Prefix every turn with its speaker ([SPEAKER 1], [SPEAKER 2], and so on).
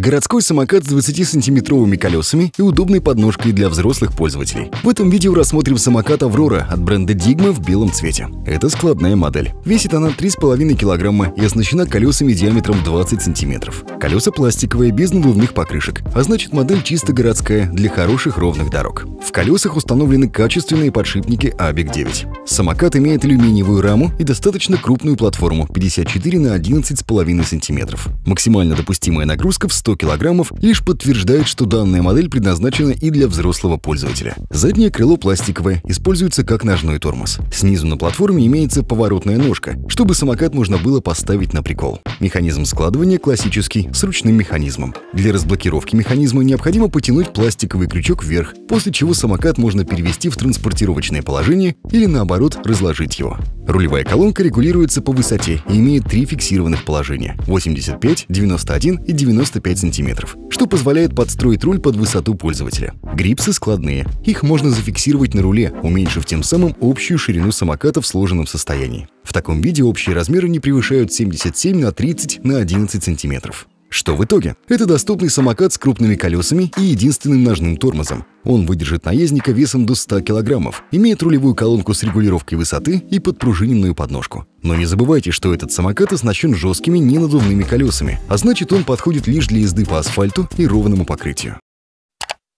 [SPEAKER 1] Городской самокат с 20-сантиметровыми колесами и удобной подножкой для взрослых пользователей. В этом видео рассмотрим самокат «Аврора» от бренда Digma в белом цвете. Это складная модель. Весит она 3,5 килограмма и оснащена колесами диаметром 20 сантиметров. Колеса пластиковые, без надувных покрышек, а значит модель чисто городская, для хороших ровных дорог. В колесах установлены качественные подшипники Абик 9. Самокат имеет алюминиевую раму и достаточно крупную платформу 54 на 11,5 сантиметров. Максимально допустимая нагрузка в 100 100 килограммов лишь подтверждает, что данная модель предназначена и для взрослого пользователя. Заднее крыло пластиковое, используется как ножной тормоз. Снизу на платформе имеется поворотная ножка, чтобы самокат можно было поставить на прикол. Механизм складывания классический, с ручным механизмом. Для разблокировки механизма необходимо потянуть пластиковый крючок вверх, после чего самокат можно перевести в транспортировочное положение или наоборот разложить его. Рулевая колонка регулируется по высоте и имеет три фиксированных положения – 85, 91 и 95 см, что позволяет подстроить руль под высоту пользователя. Грипсы складные. Их можно зафиксировать на руле, уменьшив тем самым общую ширину самоката в сложенном состоянии. В таком виде общие размеры не превышают 77 на 30 на 11 см. Что в итоге? Это доступный самокат с крупными колесами и единственным ножным тормозом. Он выдержит наездника весом до 100 кг, имеет рулевую колонку с регулировкой высоты и подпружиненную подножку. Но не забывайте, что этот самокат оснащен жесткими ненадувными колесами, а значит он подходит лишь для езды по асфальту и ровному покрытию.